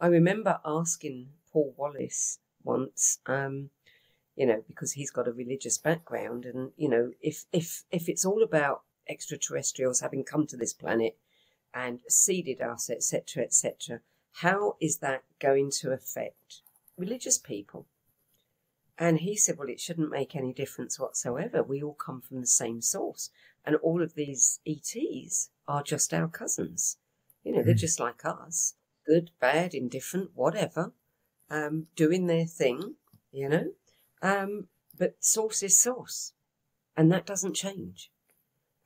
I remember asking Paul Wallis once, um, you know, because he's got a religious background, and you know, if if if it's all about extraterrestrials having come to this planet and seeded us, etc., etc., how is that going to affect religious people? And he said, well, it shouldn't make any difference whatsoever. We all come from the same source. And all of these ETs are just our cousins. You know, they're mm. just like us good, bad, indifferent, whatever, um, doing their thing, you know. Um, but source is source, and that doesn't change.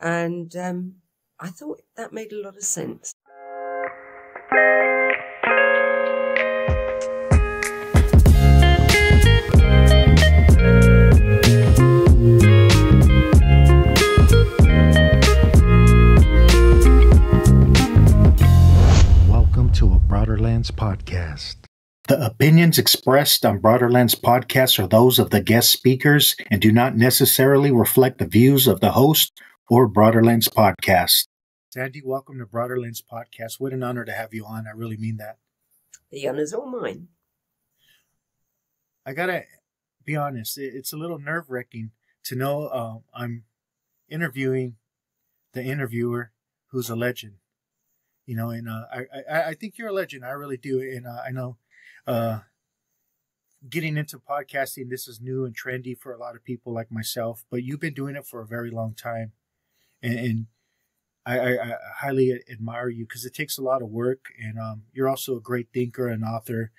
And um, I thought that made a lot of sense. Broader Lens podcast. The opinions expressed on Broader Lens podcast are those of the guest speakers and do not necessarily reflect the views of the host or Broader Lens podcast. Sandy, welcome to Broader Lens podcast. What an honor to have you on. I really mean that. The honor's all mine. I gotta be honest, it's a little nerve wracking to know uh, I'm interviewing the interviewer who's a legend you know, and uh, I, I, I think you're a legend. I really do, and uh, I know, uh, getting into podcasting, this is new and trendy for a lot of people like myself. But you've been doing it for a very long time, and, and I, I, I, highly admire you because it takes a lot of work, and um, you're also a great thinker and author,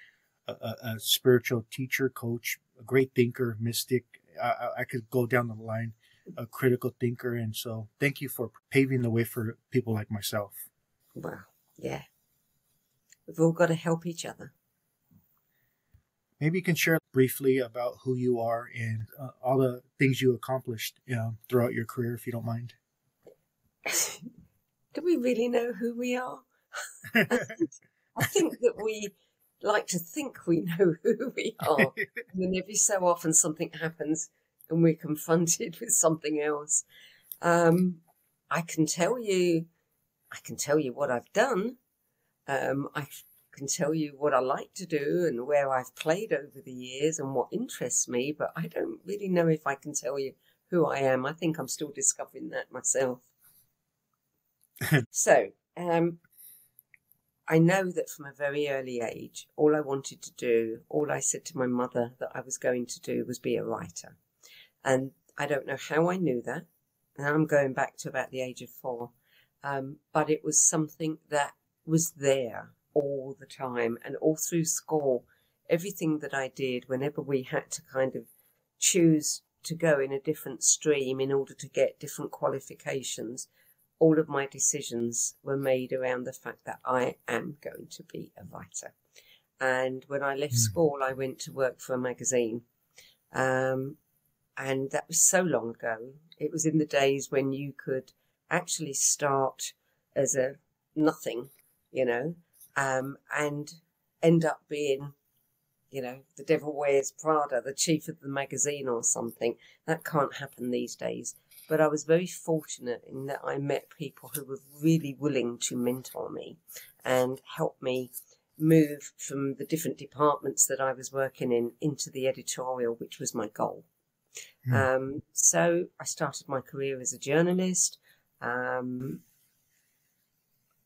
a, a, a spiritual teacher, coach, a great thinker, mystic. I, I could go down the line, a critical thinker, and so thank you for paving the way for people like myself. Well, yeah. We've all got to help each other. Maybe you can share briefly about who you are and uh, all the things you accomplished you know, throughout your career, if you don't mind. Do we really know who we are? I think that we like to think we know who we are. and then every so often something happens and we're confronted with something else. Um, I can tell you I can tell you what I've done. Um, I can tell you what I like to do and where I've played over the years and what interests me, but I don't really know if I can tell you who I am. I think I'm still discovering that myself. so, um, I know that from a very early age, all I wanted to do, all I said to my mother that I was going to do was be a writer. And I don't know how I knew that. And I'm going back to about the age of four. Um, but it was something that was there all the time and all through school. Everything that I did, whenever we had to kind of choose to go in a different stream in order to get different qualifications, all of my decisions were made around the fact that I am going to be a writer. And when I left mm. school, I went to work for a magazine. Um, and that was so long ago. It was in the days when you could actually start as a nothing, you know, um, and end up being, you know, the devil wears Prada, the chief of the magazine or something. That can't happen these days. But I was very fortunate in that I met people who were really willing to mentor me and help me move from the different departments that I was working in into the editorial, which was my goal. Mm. Um, so I started my career as a journalist um,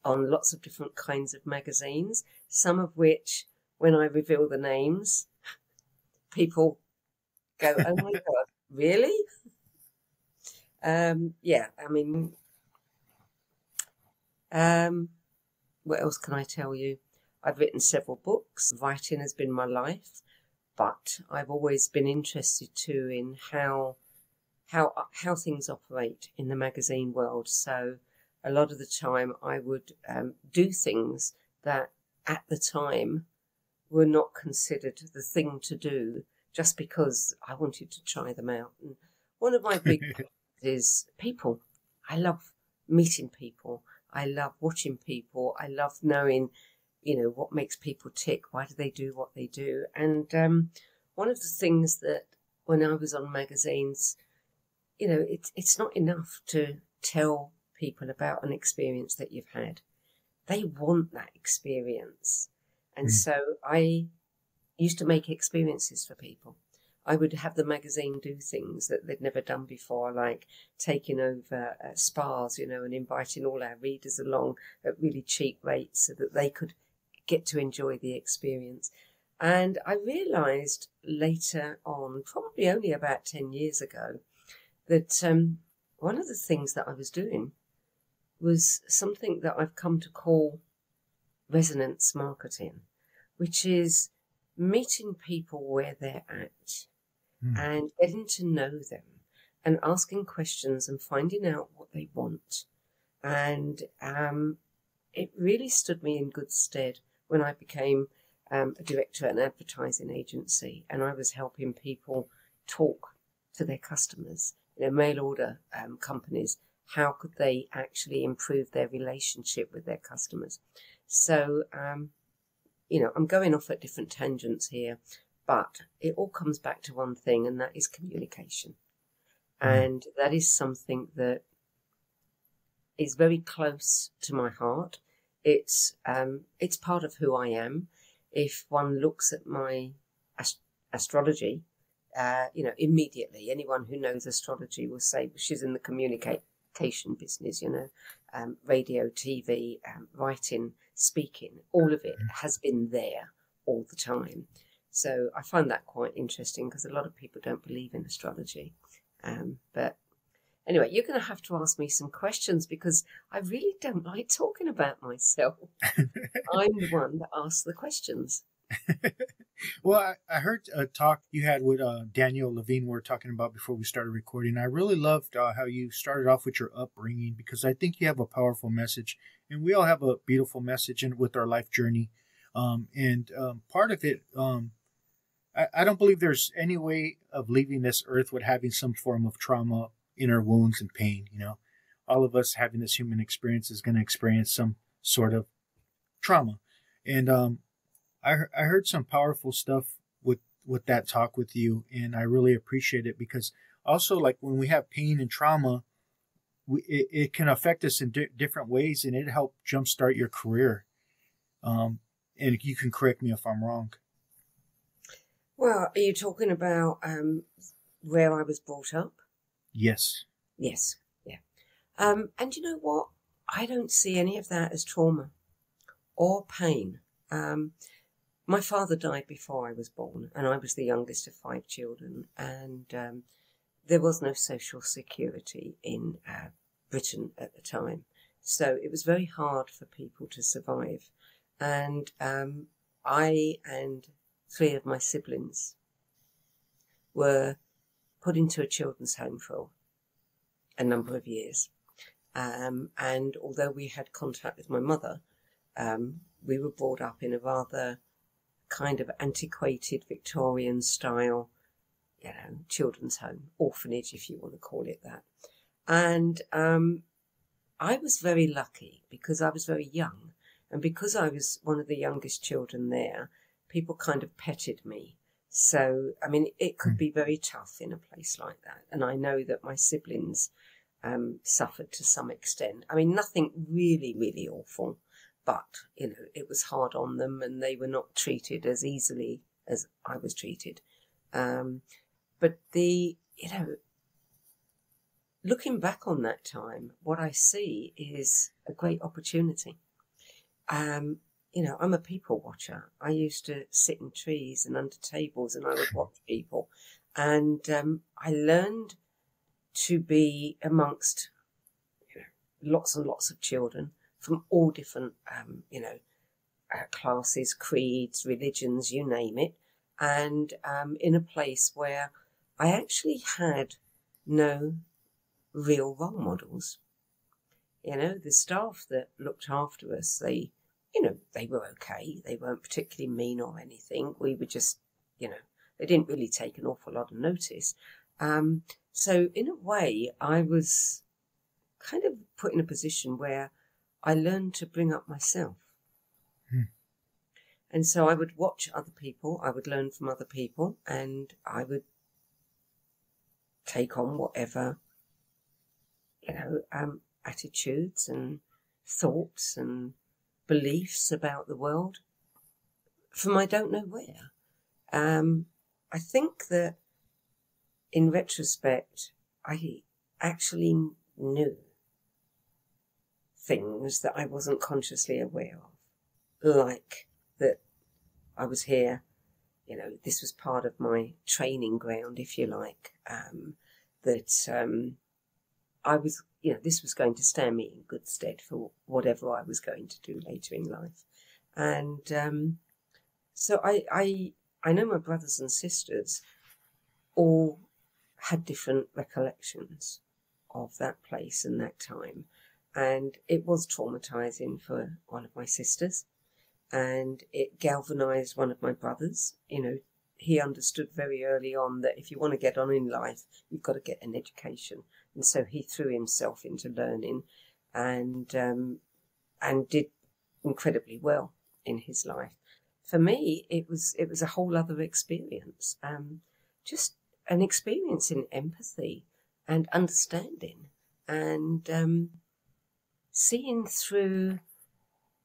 on lots of different kinds of magazines, some of which, when I reveal the names, people go, oh my God, really? Um, yeah, I mean, um, what else can I tell you? I've written several books. Writing has been my life, but I've always been interested too in how how how things operate in the magazine world. So a lot of the time, I would um, do things that at the time were not considered the thing to do, just because I wanted to try them out. And one of my big is people. I love meeting people. I love watching people. I love knowing, you know, what makes people tick. Why do they do what they do? And um, one of the things that when I was on magazines you know, it's it's not enough to tell people about an experience that you've had. They want that experience. And Mm. so I used to make experiences for people. I would have the magazine do things that they'd never done before, like taking over uh, spas, you know, and inviting all our readers along at really cheap rates so that they could get to enjoy the experience. And I realised later on, probably only about 10 years ago, that um, one of the things that I was doing was something that I've come to call resonance marketing, which is meeting people where they're at Mm. and getting to know them and asking questions and finding out what they want. And um, it really stood me in good stead when I became um, a director at an advertising agency and I was helping people talk to their customers, you know, mail order um, companies. How could they actually improve their relationship with their customers? So, um, you know, I'm going off at different tangents here, but it all comes back to one thing, and that is communication. Mhm. And that is something that is very close to my heart. It's um, it's part of who I am. If one looks at my ast- astrology, uh, you know, immediately anyone who knows astrology will say she's in the communication business. You know, um, radio, TV, um, writing, speaking, all of it has been there all the time. So I find that quite interesting because a lot of people don't believe in astrology. Um, but anyway, you're going to have to ask me some questions because I really don't like talking about myself. I'm the one that asks the questions. Well, I, I heard a talk you had with uh, Daniel Levine. We were talking about before we started recording. I really loved uh, how you started off with your upbringing because I think you have a powerful message, and we all have a beautiful message in, with our life journey. Um, and um, part of it, um, I, I don't believe there's any way of leaving this earth with having some form of trauma, inner wounds, and pain. You know, all of us having this human experience is going to experience some sort of trauma, and um, I I heard some powerful stuff with with that talk with you, and I really appreciate it because also like when we have pain and trauma, we, it, it can affect us in di- different ways, and it helped jumpstart your career. Um, and you can correct me if I'm wrong. Well, are you talking about um, where I was brought up? Yes. Yes, yeah. Um, and you know what? I don't see any of that as trauma or pain. Um, my father died before I was born, and I was the youngest of five children, and um, there was no social security in uh, Britain at the time. So it was very hard for people to survive. And um, I and three of my siblings were put into a children's home for a number of years. Um, and although we had contact with my mother, um, we were brought up in a rather kind of antiquated Victorian style, you know, children's home, orphanage, if you want to call it that. And um, I was very lucky because I was very young. And because I was one of the youngest children there, people kind of petted me. So, I mean, it could Hmm. be very tough in a place like that. And I know that my siblings um, suffered to some extent. I mean, nothing really, really awful, but, you know, it was hard on them and they were not treated as easily as I was treated. Um, but the, you know, looking back on that time, what I see is a great opportunity. Um, you know, I'm a people watcher. I used to sit in trees and under tables and I would watch people. And um, I learned to be amongst you know, lots and lots of children from all different, um, you know, uh, classes, creeds, religions, you name it. And um, in a place where I actually had no real role models. You know, the staff that looked after us, they, you know, they were okay. They weren't particularly mean or anything. We were just, you know, they didn't really take an awful lot of notice. Um, so in a way, I was kind of put in a position where I learned to bring up myself. Hmm. And so I would watch other people, I would learn from other people, and I would take on whatever, you know, um, attitudes and thoughts and beliefs about the world from I don't know where. Um, I think that in retrospect, I actually knew things that I wasn't consciously aware of, like that I was here, you know, this was part of my training ground, if you like, um, that um, I was, you know, this was going to stand me in good stead for whatever I was going to do later in life. And um, so I, I, I know my brothers and sisters all had different recollections of that place and that time. And it was traumatizing for one of my sisters. And it galvanized one of my brothers. You know, he understood very early on that if you want to get on in life, you've got to get an education. And so he threw himself into learning and, um, and did incredibly well in his life. For me, it was, it was a whole other experience. Um, just an experience in empathy and understanding and, um, seeing through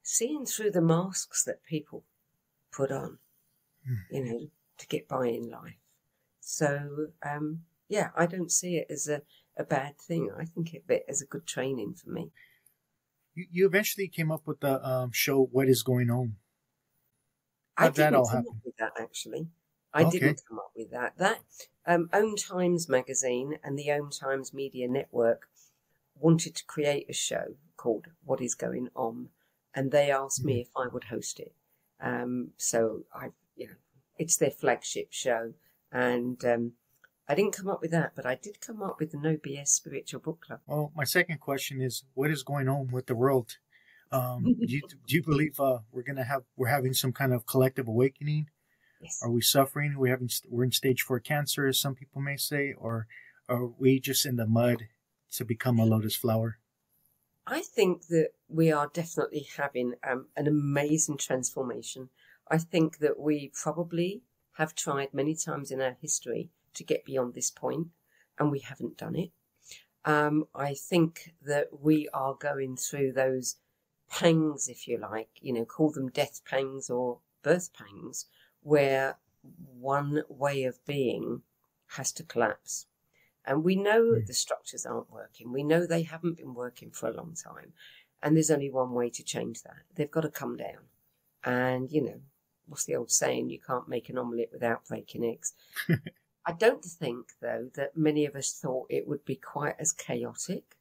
seeing through the masks that people put on, mm. you know, to get by in life. So um, yeah, I don't see it as a, a bad thing. I think of it as a good training for me. You, you eventually came up with the um, show "What Is Going On." How I didn't come happen? up with that actually. I okay. didn't come up with that. That um, OM magazine and the OM Times Media Network wanted to create a show called What Is Going On, and they asked me mm-hmm. if I would host it. Um, so I, you know, it's their flagship show, and um, I didn't come up with that, but I did come up with the No BS Spiritual Book Club. Well, my second question is, what is going on with the world? Um, do, you, do you believe uh, we're gonna have we're having some kind of collective awakening? Yes. Are we suffering? We're having we're in stage four cancer, as some people may say, or are we just in the mud to become a lotus flower? I think that we are definitely having um, an amazing transformation. I think that we probably have tried many times in our history to get beyond this point, and we haven't done it. Um, I think that we are going through those pangs, if you like, you know, call them death pangs or birth pangs, where one way of being has to collapse. And we know mm. the structures aren't working. We know they haven't been working for a long time. And there's only one way to change that. They've got to come down. And, you know, what's the old saying? You can't make an omelette without breaking eggs. I don't think, though, that many of us thought it would be quite as chaotic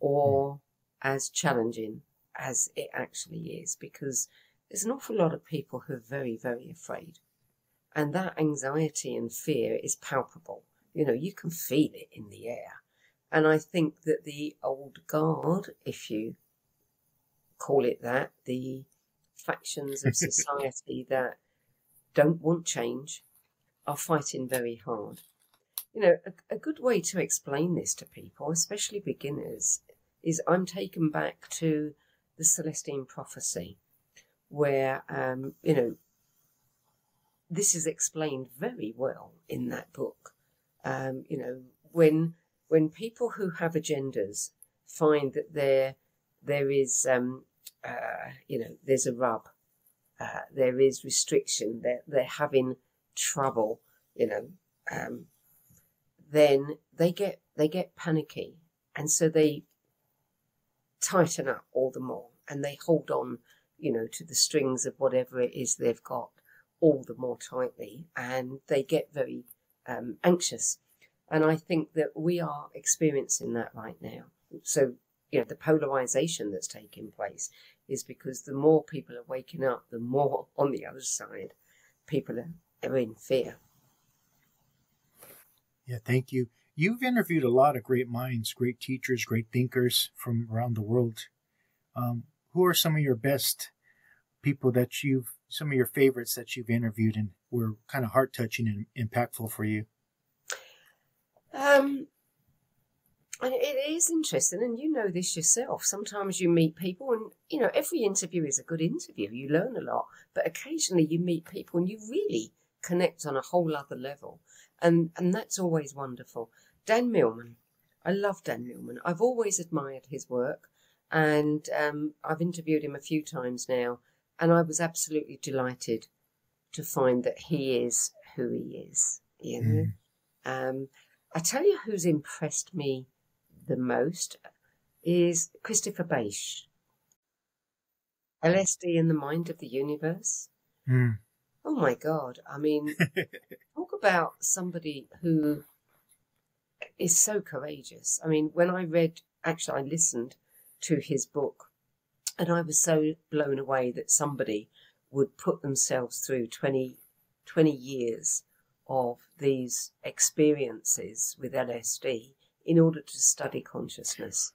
or mm. as challenging as it actually is, because there's an awful lot of people who are very, very afraid. And that anxiety and fear is palpable. You know, you can feel it in the air. And I think that the old guard, if you call it that, the factions of society that don't want change are fighting very hard. You know, a, a, good way to explain this to people, especially beginners, is I'm taken back to the Celestine prophecy, where, um, you know, this is explained very well in that book. Um, you know, when when people who have agendas find that there there is um, uh, you know there's a rub, uh, there is restriction, they're they're having trouble, you know, um, then they get they get panicky, and so they tighten up all the more, and they hold on, you know, to the strings of whatever it is they've got all the more tightly, and they get very um, anxious. And I think that we are experiencing that right now. So, you know, the polarization that's taking place is because the more people are waking up, the more on the other side people are, are in fear. Yeah, thank you. You've interviewed a lot of great minds, great teachers, great thinkers from around the world. Um, who are some of your best people that you've, some of your favorites that you've interviewed and were kind of heart touching and impactful for you? Um, it is interesting, and you know this yourself. Sometimes you meet people, and you know every interview is a good interview. You learn a lot, but occasionally you meet people and you really connect on a whole other level, and and that's always wonderful. Dan Millman, I love Dan Millman. I've always admired his work, and um, I've interviewed him a few times now, and I was absolutely delighted to find that he is who he is. You know, mm. um, I tell you who's impressed me the most is Christopher Bache. LSD in the mind of the universe. Mm. Oh my God. I mean, talk about somebody who is so courageous. I mean, when I read, actually, I listened to his book and I was so blown away that somebody would put themselves through 20, 20 years of these experiences with LSD in order to study consciousness.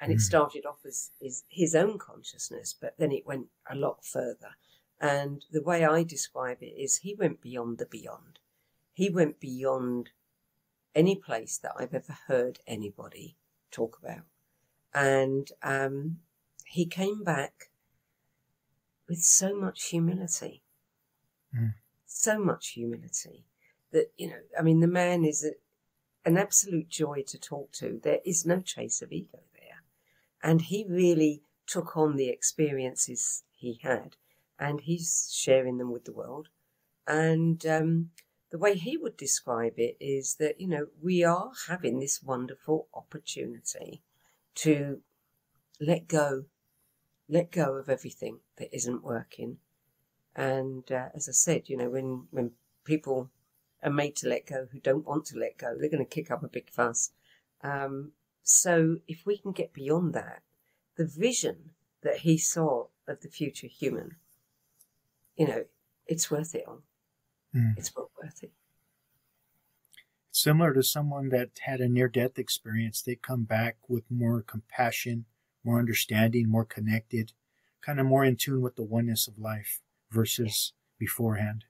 And it hmm. started off as, as his own consciousness, but then it went a lot further. And the way I describe it is he went beyond the beyond. He went beyond any place that I've ever heard anybody talk about. And um, he came back with so much humility. Mm. So much humility that, you know, I mean, the man is a, an absolute joy to talk to. There is no trace of ego there. And he really took on the experiences he had and he's sharing them with the world. And um, the way he would describe it is that, you know, we are having this wonderful opportunity to let go, let go of everything that isn't working. And uh, as I said, you know, when, when people are made to let go who don't want to let go, they're going to kick up a big fuss. Um, so if we can get beyond that, the vision that he saw of the future human, you know, it's worth it all. Mm. It's well worth it. Similar to someone that had a near death experience, they come back with more compassion, more understanding, more connected, kind of more in tune with the oneness of life versus beforehand.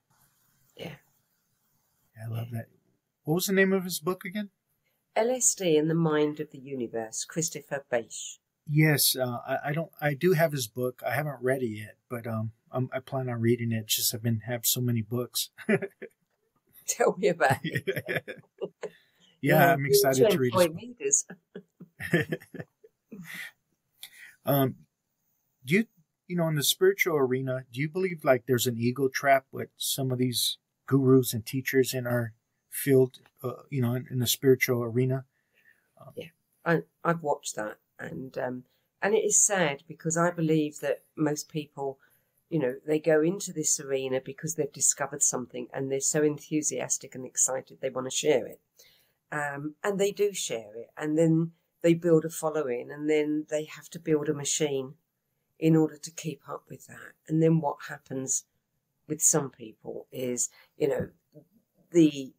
Yeah. yeah. I love yeah. that. What was the name of his book again? LSD and the Mind of the Universe, Christopher Bache. Yes, uh, I, I, don't. I do have his book. I haven't read it yet, but um, I'm, i plan on reading it. Just I've been have so many books. Tell me about it. yeah, yeah, I'm excited to read it. um, do you, you know, in the spiritual arena, do you believe like there's an ego trap with some of these gurus and teachers in our field, uh, you know, in, in, the spiritual arena? Um, yeah, I, I've watched that, and um, and it is sad because I believe that most people you know, they go into this arena because they've discovered something and they're so enthusiastic and excited they want to share it. Um, and they do share it. And then they build a following and then they have to build a machine in order to keep up with that. And then what happens with some people is, you know, the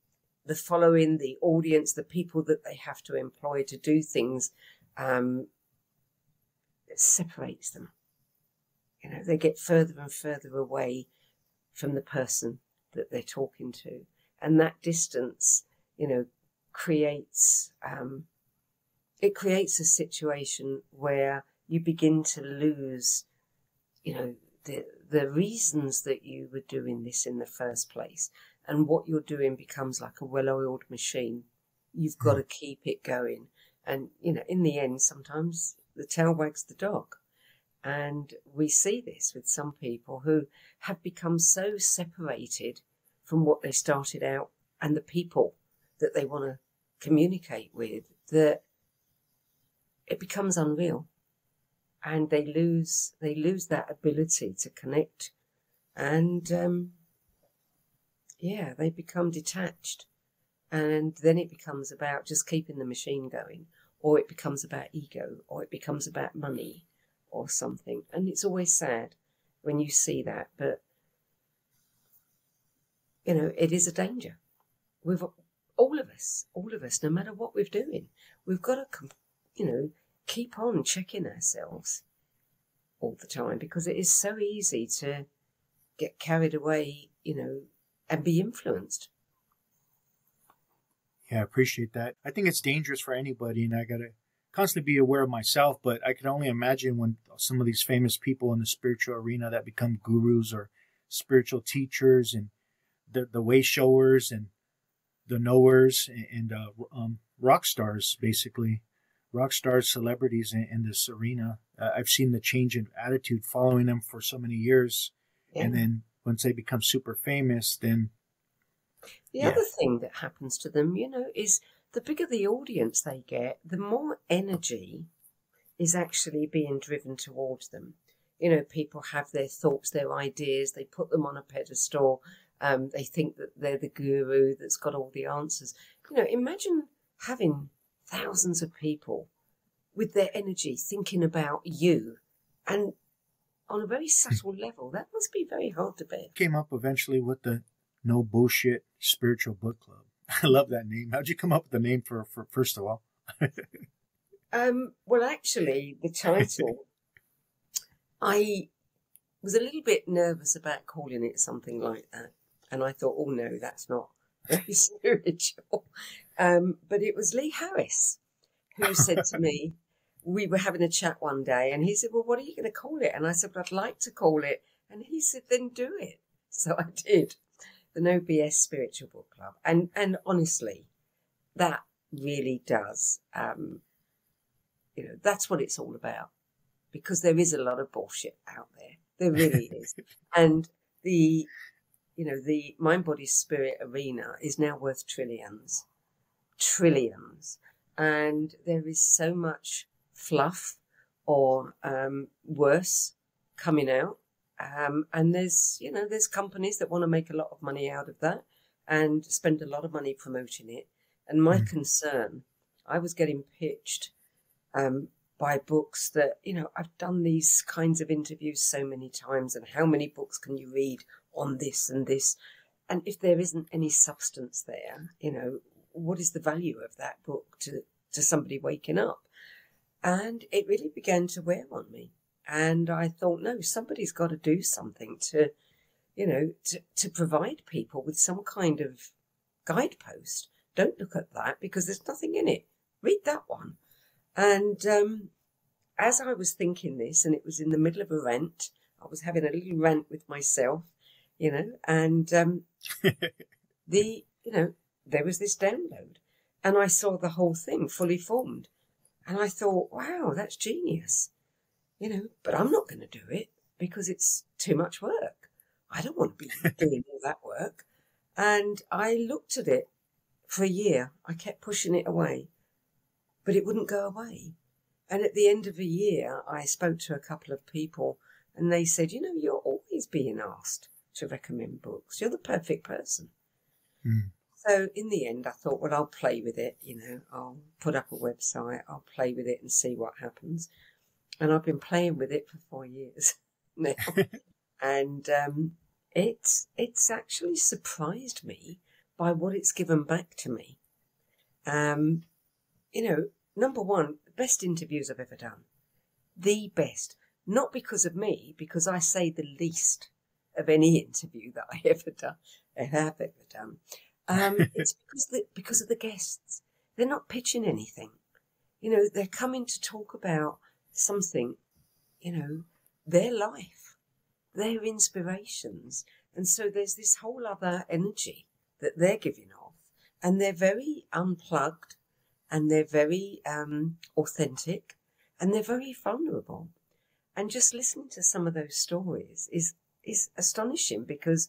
the following, the audience, the people that they have to employ to do things um, separates them you know, they get further and further away from the person that they're talking to. And that distance, you know, creates, um, it creates a situation where you begin to lose, you know, the, the reasons that you were doing this in the first place. And what you're doing becomes like a well oiled machine. You've hmm. got to keep it going. And, you know, in the end, sometimes the tail wags the dog. And we see this with some people who have become so separated from what they started out and the people that they want to communicate with that it becomes unreal and they lose they lose that ability to connect and um, yeah they become detached and then it becomes about just keeping the machine going or it becomes about ego or it becomes about money or something. And it's always sad when you see that, but you know, it is a danger. We've all of us, all of us, no matter what we're doing, we've got to, you know, keep on checking ourselves all the time because it is so easy to get carried away, you know, and be influenced. Yeah, I appreciate that. I think it's dangerous for anybody, and I gotta constantly be aware of myself, but I can only imagine when some of these famous people in the spiritual arena that become gurus or spiritual teachers and the, the way showers and the knowers and, uh, um, rock stars, basically, rock stars, celebrities in, in this arena. Uh, I've seen the change in attitude following them for so many years. Yeah. And then once they become super famous, then The Yeah. other thing that happens to them, you know, is the bigger the audience they get, the more energy is actually being driven towards them. You know, people have their thoughts, their ideas, they put them on a pedestal. Um, they think that they're the guru that's got all the answers. You know, imagine having thousands of people with their energy thinking about you and on a very subtle level. That must be very hard to bear. came up eventually with the No Bullshit Spiritual Book Club. I love that name. How'd you come up with the name for, for first of all? Um, well, actually, the title, I was a little bit nervous about calling it something like that. And I thought, oh no, that's not very spiritual. Um, but it was Lee Harris who said to me, we were having a chat one day and he said, well, what are you going to call it? And I said, well, I'd like to call it. And he said, then do it. So I did the No BS Spiritual Book Club. And, and honestly, that really does, um, you know, that's what it's all about because there is a lot of bullshit out there. There really is. And the, you know, the mind, body, spirit arena is now worth trillions, trillions. And there is so much fluff or um, worse coming out. Um, and there's, you know, there's companies that want to make a lot of money out of that and spend a lot of money promoting it. And my Mm. concern, I was getting pitched um, by books that, you know, I've done these kinds of interviews so many times, and how many books can you read on this and this? And if there isn't any substance there, you know, what is the value of that book to, to somebody waking up? And it really began to wear on me. And I thought, no, somebody's got to do something to, you know, to, to provide people with some kind of guidepost. Don't look at that because there's nothing in it. Read that one. And um, as I was thinking this, and it was in the middle of a rant, I was having a little rant with myself, you know, and um, the, you know, there was this download, and I saw the whole thing fully formed, and I thought, wow, that's genius, you know, but I'm not going to do it because it's too much work. I don't want to be doing all that work. And I looked at it for a year. I kept pushing it away, but it wouldn't go away. And at the end of a year, I spoke to a couple of people and they said, you know, you're always being asked to recommend books. You're the perfect person. Hmm. So in the end, I thought, well, I'll play with it. You know, I'll put up a website, I'll play with it and see what happens. And I've been playing with it for four years now. and um, it's, it's actually surprised me by what it's given back to me. Um, you know, number one, the best interviews I've ever done. The best. Not because of me, because I say the least of any interview that I ever done, have ever done. Um, it's because the, because of the guests. They're not pitching anything. You know, they're coming to talk about something, you know, their life, their inspirations. And so there's this whole other energy that they're giving off. And they're very unplugged and they're very um, authentic and they're very vulnerable. And just listening to some of those stories is is astonishing because,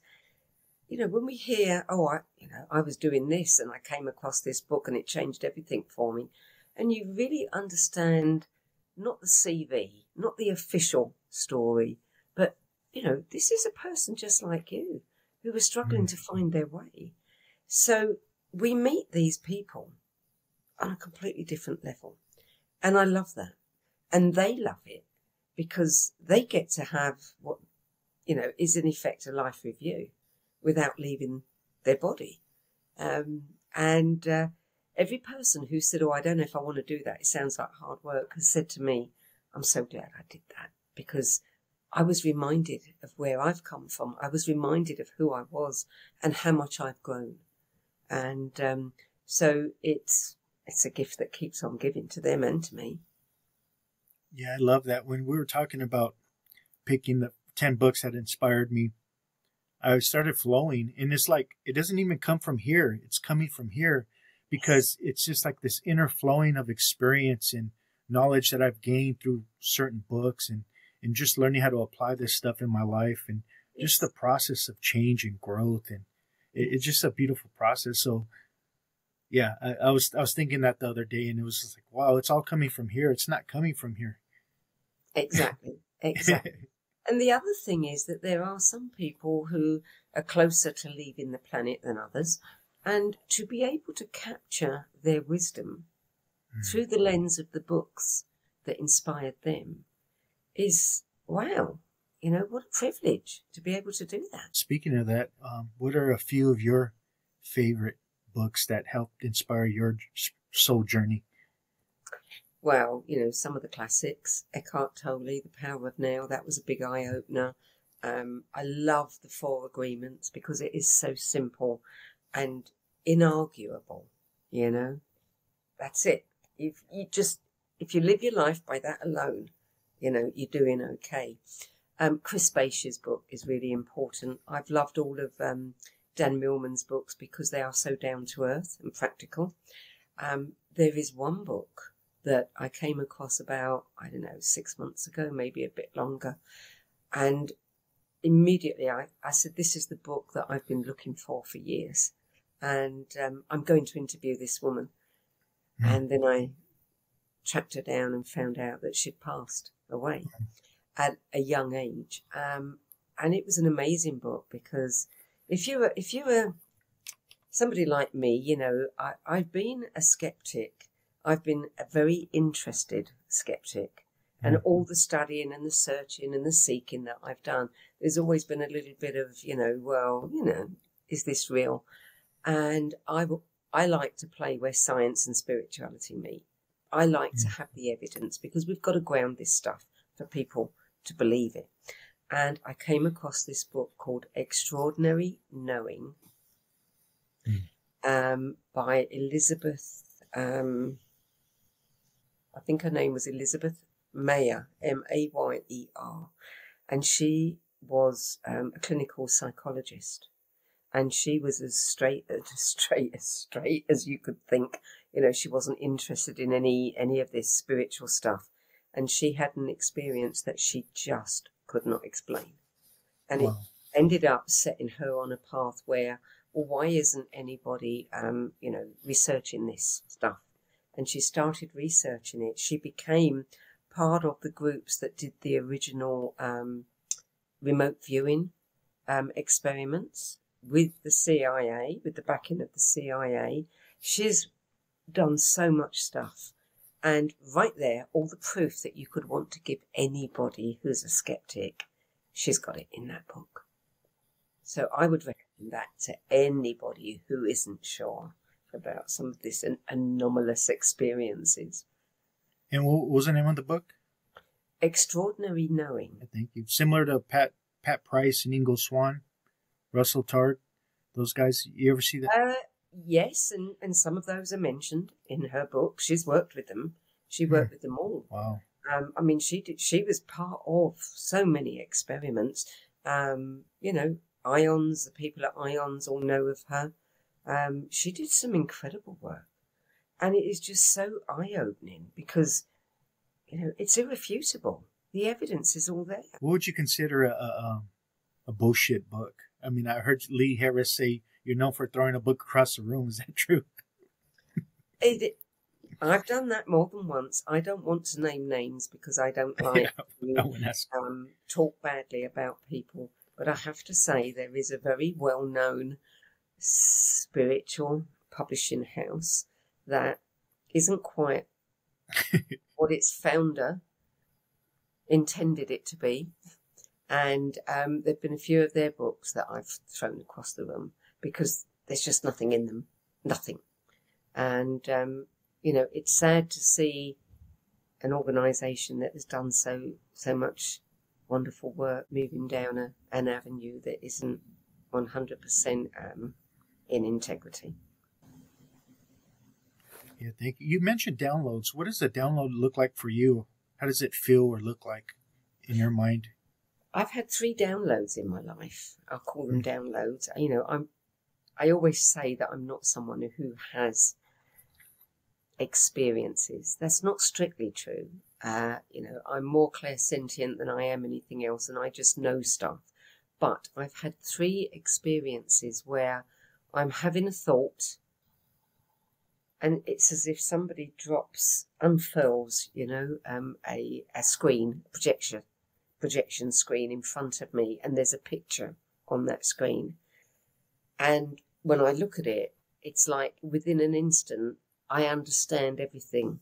you know, when we hear, oh, I, you know, I was doing this and I came across this book and it changed everything for me, and you really understand not the CV, not the official story, but you know, this is a person just like you who was struggling to mm. find their way. So we meet these people on a completely different level. And I love that. And they love it because they get to have what, you know, is in effect a life review without leaving their body. Um, and uh, every person who said, Oh, I don't know if I want to do that, it sounds like hard work, has said to me, I'm so glad I did that because I was reminded of where I've come from. I was reminded of who I was and how much I've grown. And um, so it's it's a gift that keeps on giving to them and to me. Yeah, I love that. When we were talking about picking the 10 books that inspired me, I started flowing. And it's like, it doesn't even come from here. It's coming from here because it's just like this inner flowing of experience and knowledge that I've gained through certain books and, and just learning how to apply this stuff in my life and just the process of change and growth, and it, it's just a beautiful process. So, yeah, I, I, was I was thinking that the other day, and it was just like, wow, it's all coming from here. It's not coming from here. Exactly, exactly. And the other thing is that there are some people who are closer to leaving the planet than others, and to be able to capture their wisdom mm. through the lens of the books that inspired them is wow. You know, what a privilege to be able to do that. Speaking of that, um, what are a few of your favorite books that helped inspire your soul journey? Well, you know, some of the classics, Eckhart Tolle, The Power of Now, that was a big eye opener. Um, I love the Four Agreements because it is so simple and inarguable, you know. That's it. If you just, if you live your life by that alone, you know, you're doing okay. Um, Chris Bache's book is really important. I've loved all of um, Dan Millman's books because they are so down to earth and practical. Um, there is one book that I came across about, I don't know, six months ago, maybe a bit longer. And immediately I, I said, This is the book that I've been looking for for years. And um, I'm going to interview this woman. Mm. And then I tracked her down and found out that she'd passed away at a young age. Um, and it was an amazing book because if you were if you were somebody like me, you know, I, I've been a skeptic. I've been a very interested skeptic. And mm-hmm. all the studying and the searching and the seeking that I've done, there's always been a little bit of, you know, well, you know, is this real? And I, I like to play where science and spirituality meet. I like to mm. have the evidence because we've got to ground this stuff for people to believe it. And I came across this book called Extraordinary Knowing mm. um, by Elizabeth, um, I think her name was Elizabeth Mayer, M A Y E R. And she was um, a clinical psychologist. And she was as straight as straight as straight as you could think. You know, she wasn't interested in any any of this spiritual stuff and she had an experience that she just could not explain. And wow. it ended up setting her on a path where, well, why isn't anybody, um, you know, researching this stuff? And she started researching it. She became part of the groups that did the original um, remote viewing um, experiments with the CIA, with the backing of the CIA. She's done so much stuff and right there, all the proof that you could want to give anybody who's a skeptic, she's got it in that book. So I would recommend that to anybody who isn't sure about some of this anomalous experiences. And what was the name of the book? Extraordinary Knowing. Thank you. Similar to Pat Pat Price and Ingo Swann, Russell Targ, those guys. You ever see that? Uh, yes, and, and some of those are mentioned in her book. She's worked with them. She worked mm. with them all. Wow. Um, I mean, she did. She was part of so many experiments. Um, you know, IONS. The people at IONS all know of her. Um, she did some incredible work, and it is just so eye-opening because, you know, it's irrefutable. The evidence is all there. What would you consider a a, a bullshit book? I mean, I heard Lee Harris say you're known for throwing a book across the room. Is that true? it, I've done that more than once. I don't want to name names because I don't like yeah, to um, talk badly about people. But I have to say, there is a very well known spiritual publishing house that isn't quite what its founder intended it to be. And um, there have been a few of their books that I've thrown across the room because there's just nothing in them, nothing. And um, you know, it's sad to see an organisation that has done so so much wonderful work moving down a, an avenue that isn't 100% um, in integrity. Yeah, thank you. You mentioned downloads. What does a download look like for you? How does it feel or look like in your mind? I've had three downloads in my life. I'll call them mm. downloads. You know, I'm I always say that I'm not someone who has experiences. That's not strictly true. Uh, you know, I'm more clairsentient than I am anything else, and I just know stuff. but I've had three experiences where I'm having a thought and it's as if somebody drops, unfurls, you know, um, a, a screen, projection, projection screen in front of me, and there's a picture on that screen. And when I look at it, it's like within an instant, I understand everything.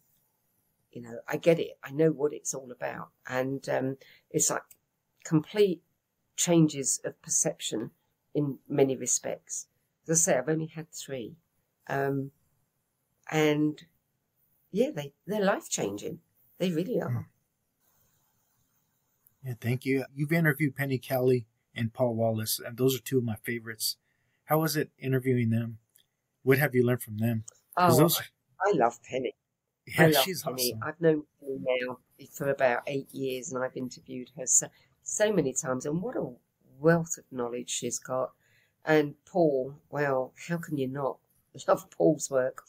You know, I get it. I know what it's all about. And um, it's like complete changes of perception in many respects. As I say, I've only had three. Um, and yeah, they, they're life changing. They really are. Hmm. Yeah, thank you. You've interviewed Penny Kelly and Paul Wallis, and those are two of my favorites. How was it interviewing them? What have you learned from them? Oh, those... I love Penny. Yeah, I love she's Penny. awesome. I've known Penny now for about eight years, and I've interviewed her so, so many times. And what a wealth of knowledge she's got. And Paul, well, how can you not love Paul's work?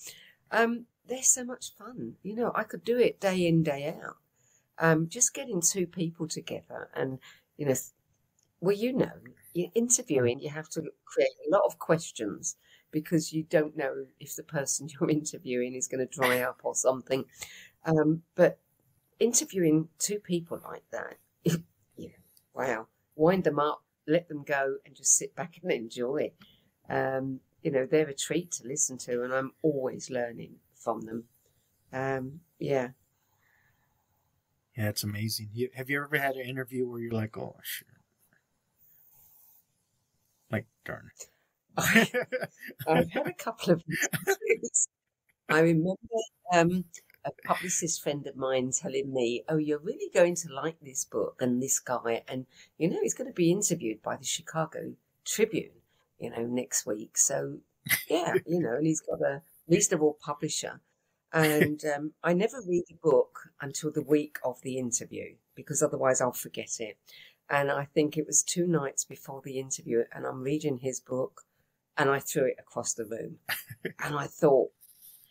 Um, they're so much fun. You know, I could do it day in, day out. Um, just getting two people together and, you know, well, you know, you're interviewing, you have to create a lot of questions because you don't know if the person you're interviewing is going to dry up or something. Um, but interviewing two people like that, yeah, wow, wind them up, let them go, and just sit back and enjoy. Um, you know, they're a treat to listen to, and I'm always learning from them. Um, yeah. Yeah, it's amazing. You, have you ever had an interview where you're like, oh, shit. Like, darn. I've had a couple of I remember um, a publicist friend of mine telling me, "Oh, you're really going to like this book and this guy, and you know he's going to be interviewed by the Chicago Tribune." you know, next week. So, yeah, you know, and he's got a reasonable publisher. And um, I never read a book until the week of the interview because otherwise I'll forget it. And I think it was two nights before the interview, and I'm reading his book, and I threw it across the room. and I thought,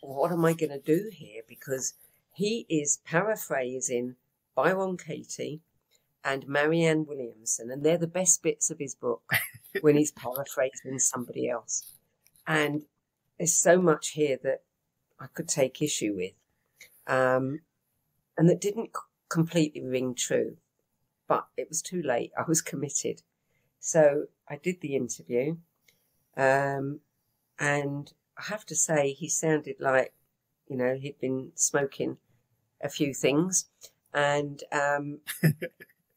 what am I going to do here? Because he is paraphrasing Byron Katie and Marianne Williamson, and they're the best bits of his book when he's paraphrasing somebody else. And there's so much here that I could take issue with, um, and that didn't completely ring true. But it was too late. I was committed, so I did the interview, um, and I have to say he sounded like, you know, he'd been smoking a few things, and um,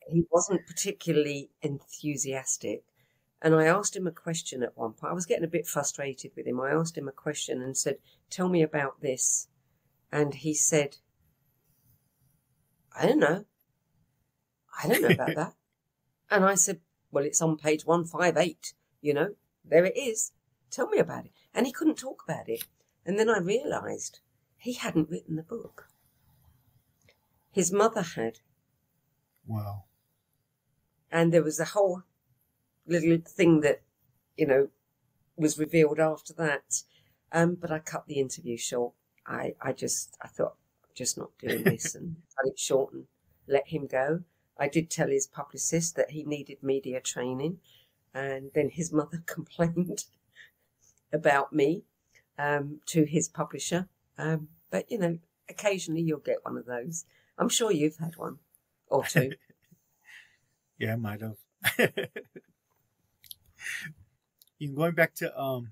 he wasn't particularly enthusiastic. And I asked him a question at one point. I was getting a bit frustrated with him. I asked him a question and said, Tell me about this. And he said, I don't know. I don't know about that. And I said, Well, it's on page 158. You know, there it is. Tell me about it. And he couldn't talk about it. And then I realised he hadn't written the book. His mother had. Wow. And there was a whole little thing that, you know, was revealed after that. Um, but I cut the interview short. I, I just, I thought, I'm just not doing this and cut it short and let him go. I did tell his publicist that he needed media training. And then his mother complained about me um, to his publisher. Um, but, you know, occasionally you'll get one of those. I'm sure you've had one or two. yeah, I might have. going back to um,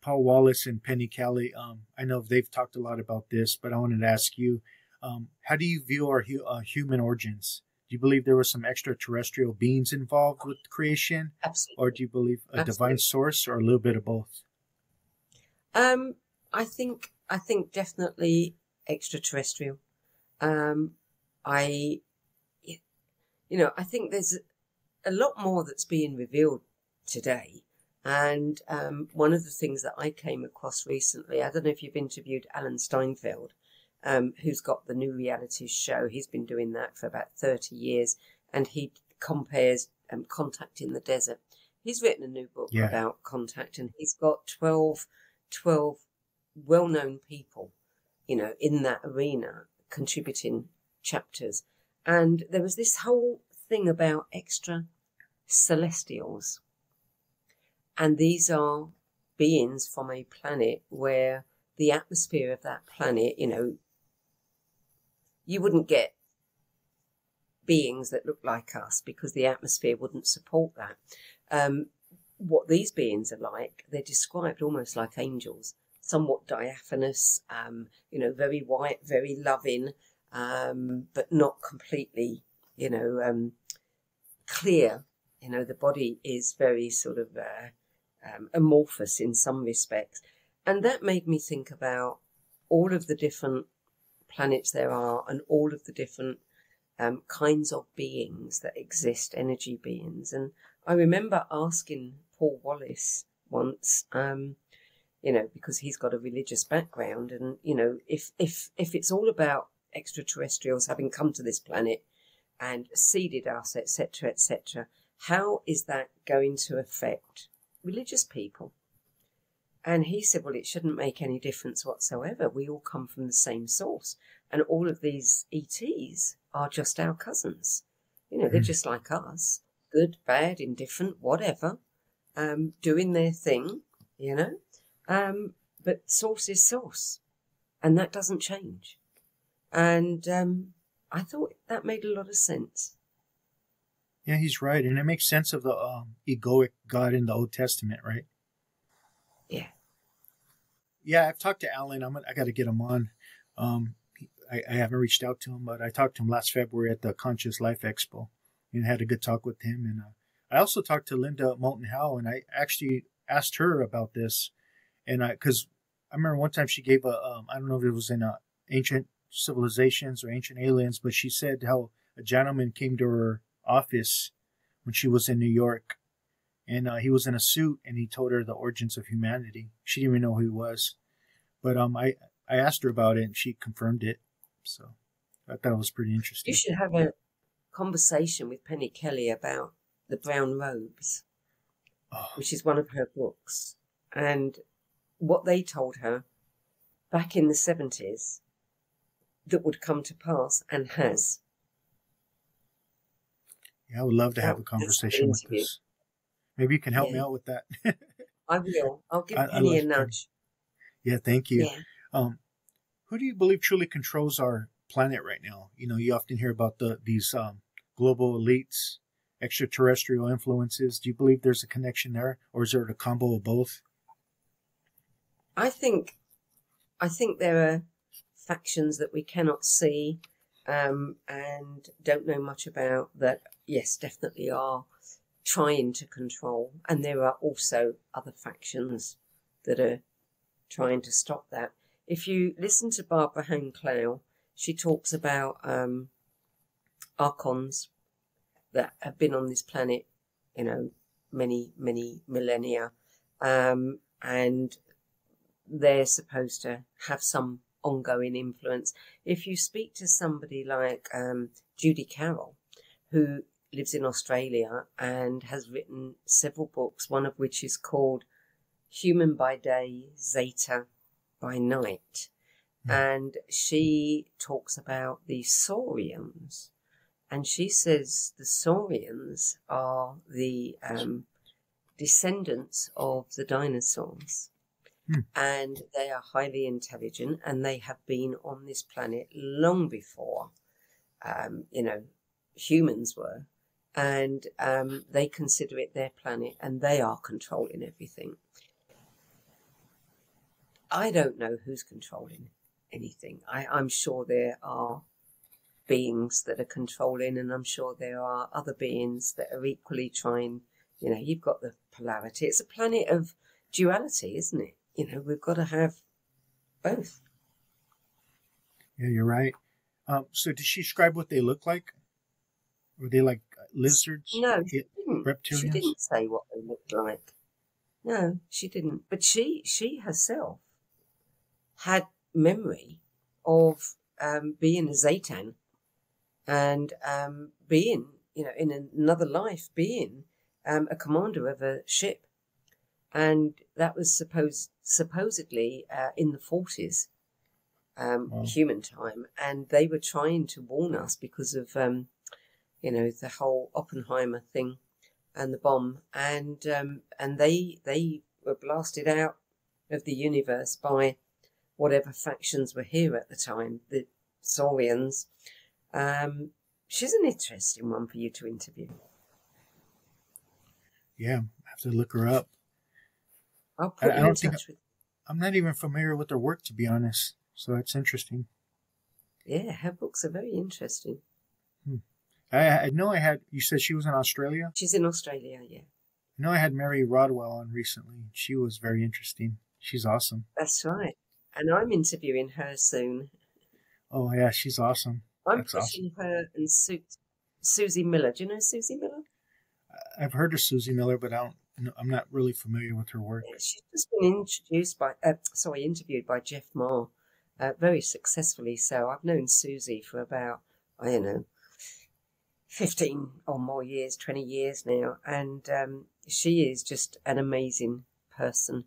Paul Wallis and Penny Kelly, um, I know they've talked a lot about this, but I wanted to ask you, um, how do you view our hu- uh, human origins? Do you believe there were some extraterrestrial beings involved with creation, Absolutely. or do you believe a Absolutely. divine source, or a little bit of both? Um, I think I think definitely extraterrestrial. Um, I, you know, I think there's a lot more that's being revealed today. And um, one of the things that I came across recently, I don't know if you've interviewed Alan Steinfeld, um, who's got the new reality show. He's been doing that for about 30 years and he compares um, contact in the desert. He's written a new book yeah. about contact and he's got 12, 12 well known people, you know, in that arena contributing chapters. And there was this whole thing about extra celestials. And these are beings from a planet where the atmosphere of that planet, you know, you wouldn't get beings that look like us because the atmosphere wouldn't support that. Um, what these beings are like, they're described almost like angels, somewhat diaphanous, um, you know, very white, very loving, um, but not completely, you know, um, clear. You know, the body is very sort of uh, um, amorphous in some respects. And that made me think about all of the different planets there are and all of the different um, kinds of beings that exist, energy beings. And I remember asking Paul Wallis once, um, you know, because he's got a religious background, and you know, if if if it's all about extraterrestrials having come to this planet and seeded us, etc., etc., how is that going to affect religious people? And he said, well, it shouldn't make any difference whatsoever. We all come from the same source. And all of these ETs are just our cousins. You know, they're hmm. just like us good, bad, indifferent, whatever um, doing their thing, you know. Um, but source is source, and that doesn't change. And um, I thought that made a lot of sense. Yeah, he's right, and it makes sense of the um, egoic God in the Old Testament, right? Yeah. I've talked to Alan. I'm I got to get him on. Um, I, I haven't reached out to him, but I talked to him last February at the Conscious Life Expo, and had a good talk with him. And uh, I also talked to Linda Moulton Howe, and I actually asked her about this, and I because I remember one time she gave a um, I don't know if it was in uh, ancient civilizations or ancient aliens, but she said how a gentleman came to her office when she was in New York, and uh, he was in a suit, and he told her the origins of humanity. She didn't even know who he was, but um, I I asked her about it, and she confirmed it. So I thought it was pretty interesting. You should have a conversation with Penny Kelly about the Brown Robes, oh. which is one of her books. And what they told her back in the 70s that would come to pass and has. Yeah, I would love to have a conversation with this. Maybe you can help yeah. me out with that. I will. I'll give I, Penny a nudge. Yeah, thank you. Yeah. Um, who do you believe truly controls our planet right now? You know, you often hear about the these um, global elites extraterrestrial influences? Do you believe there's a connection there, or is there a combo of both? I think, I think there are factions that we cannot see um, and don't know much about that. Yes, definitely are trying to control, and there are also other factions that are trying to stop that. If you listen to Barbara Hand Clow, she talks about um, archons, that have been on this planet, you know, many, many millennia. Um, and they're supposed to have some ongoing influence. If you speak to somebody like um, Judy Carroll, who lives in Australia and has written several books, one of which is called Human by Day, Zeta by Night. Mm. And she talks about the Saurians and she says the saurians are the um, descendants of the dinosaurs. Hmm. And they are highly intelligent and they have been on this planet long before, um, you know, humans were. And um, they consider it their planet and they are controlling everything. I don't know who's controlling anything. I, I'm sure there are beings that are controlling, and I'm sure there are other beings that are equally trying. You know, you've got the polarity. It's a planet of duality, isn't it? You know, we've got to have both. Yeah, you're right. Um, so, did she describe what they look like? Were they like lizards? No, she didn't. Reptilians? She didn't say what they looked like. No, she didn't. But she, she herself had memory of um, being a Zetan and um, being, you know, in another life, being um, a commander of a ship. And that was supposed supposedly uh, in the 40s, um, wow. human time. And they were trying to warn us because of, um, you know, the whole Oppenheimer thing. and the bomb, and um, and they they were blasted out of the universe by whatever factions were here at the time, the Saurians. Um, she's an interesting one for you to interview. Yeah, I have to look her up. I'll put I- I don't in think touch with. I'm not even familiar with her work, to be honest. So that's interesting. Yeah, her books are very interesting. I, I know I had. You said she was in Australia. She's in Australia, yeah. I know I had Mary Rodwell on recently. She was very interesting. She's awesome. That's right. And I'm interviewing her soon. Oh yeah, she's awesome. I'm That's pushing her and Su- Susie Miller. Do you know Susie Miller? I've heard of Susie Miller, but I don't. I'm not really familiar with her work. She's just been introduced by, uh, sorry, interviewed by Jeff Marr, uh, very successfully. So I've known Susie for about, I don't know, 15 or more years, 20 years now. And um, she is just an amazing person.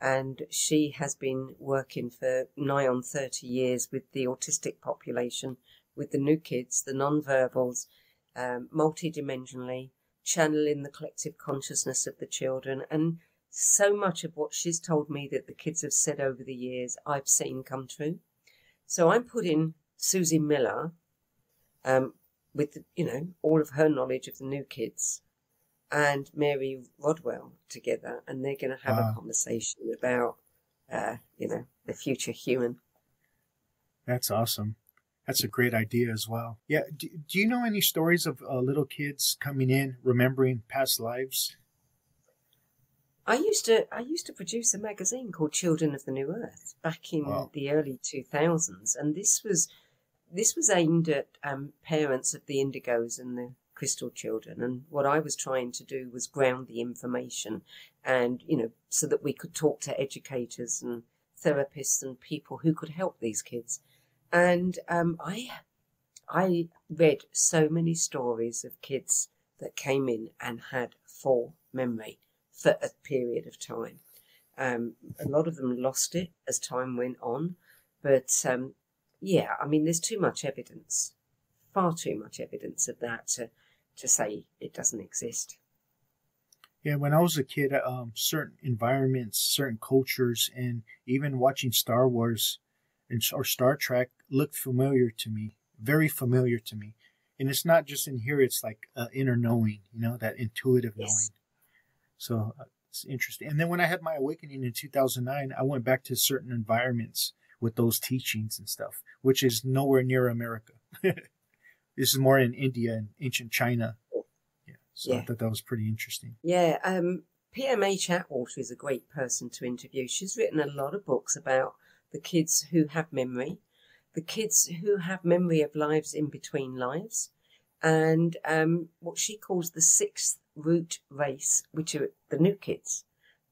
And she has been working for nigh on 30 years with the autistic population, with the new kids, the non-verbals, um, multidimensionally, channeling the collective consciousness of the children. And so much of what she's told me that the kids have said over the years, I've seen come true. So I'm putting Susie Miller, um, with you know all of her knowledge of the new kids, and Mary Rodwell together, and they're going to have Wow. a conversation about, uh, you know, the future human. That's awesome. That's a great idea as well. Yeah. Do, do you know any stories of uh, little kids coming in remembering past lives? I used to I used to produce a magazine called Children of the New Earth back in Wow. the early two thousands, and this was this was aimed at um, parents of the indigos and the crystal children. And what I was trying to do was ground the information, and you know, so that we could talk to educators and therapists and people who could help these kids. And um, I I read so many stories of kids that came in and had full memory for a period of time. Um, a lot of them lost it as time went on, but um, yeah, I mean, there's too much evidence, far too much evidence of that to to say it doesn't exist. Yeah, when I was a kid, um, certain environments, certain cultures, and even watching Star Wars and or Star Trek looked familiar to me, very familiar to me. And it's not just in here; it's like uh, inner knowing, you know, that intuitive Yes. knowing. So uh, it's interesting. And then when I had my awakening in 2009, I went back to certain environments with those teachings and stuff, which is nowhere near America. this is more in India and ancient China. Yeah, so I thought that was pretty interesting. Yeah, um, P.M.H. Atwater is a great person to interview. She's written a lot of books about the kids who have memory, the kids who have memory of lives in between lives, and um, what she calls the sixth root race, which are the new kids.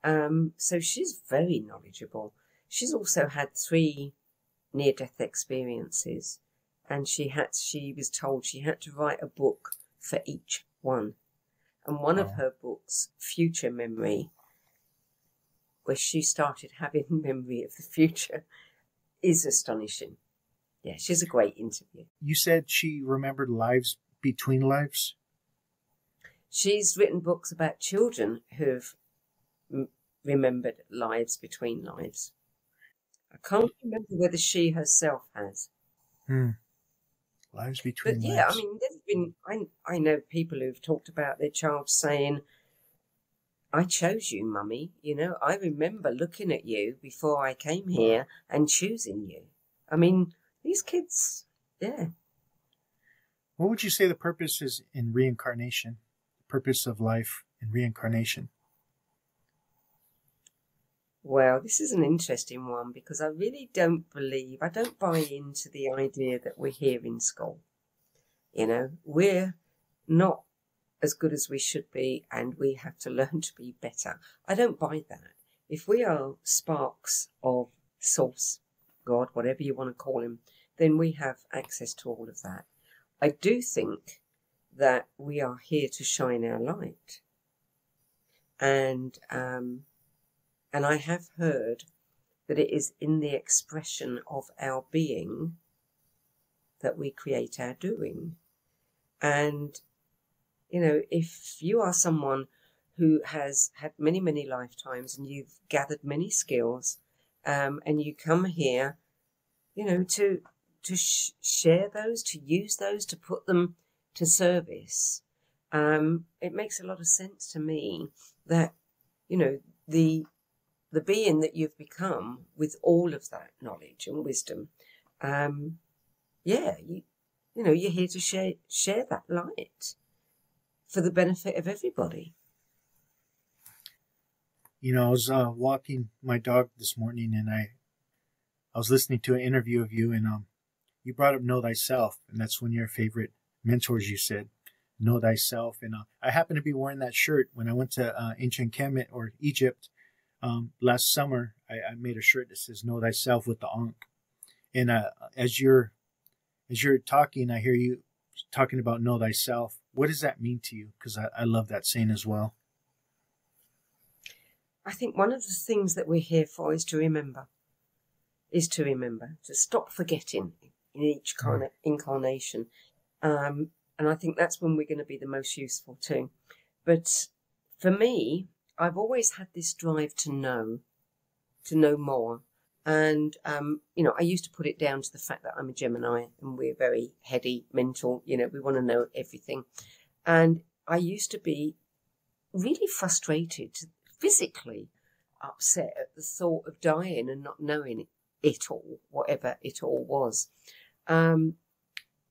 Um, so she's very knowledgeable. She's also had three near-death experiences, and she had she was told she had to write a book for each one. And one of her books, Future Memory, where she started having memory of the future, is astonishing. Yeah, she's a great interview. You said she remembered lives between lives. She's written books about children who've m- remembered lives between lives. I can't remember whether she herself has. Hmm. Lives between But yeah, I mean, there's been, I, I know people who've talked about their child saying, I chose you, mummy. You know, I remember looking at you before I came here and choosing you. I mean, these kids, yeah. what would you say the purpose is in reincarnation? The purpose of life in reincarnation? Well, this is an interesting one because I really don't believe, I don't buy into the idea that we're here in school. You know, we're not as good as we should be and we have to learn to be better. I don't buy that. If we are sparks of source, God, whatever you want to call him, then we have access to all of that. I do think that we are here to shine our light. And, um, and I have heard that it is in the expression of our being that we create our doing. And You know, if you are someone who has had many, many lifetimes and you've gathered many skills, um, and you come here, you know, to to sh- share those, to use those, to put them to service. Um, it makes a lot of sense to me that you know the the being that you've become with all of that knowledge and wisdom. Um, yeah, you you know you're here to share share that light for the benefit of everybody. You know, I was uh, walking my dog this morning, and I I was listening to an interview of you, and um, you brought up know thyself, and that's one of your favorite mentors. You said know thyself, and uh, I happened to be wearing that shirt when I went to uh, ancient Kemet or Egypt um, last summer. I, I, made a shirt that says know thyself with the Ankh, and uh, as you're as you're talking, I hear you talking about know thyself. What does that mean to you? Because I, I love that saying as well. I think one of the things that we're here for is to remember, is to remember, to stop forgetting in each mm. incarnation. Um, and I think that's when we're going to be the most useful too. But for me, I've always had this drive to know, to know more. And, um, you know, I used to put it down to the fact that I'm a Gemini and we're very heady, mental, you know, we want to know everything. And I used to be really frustrated, physically upset at the thought of dying and not knowing it all, whatever it all was. Um,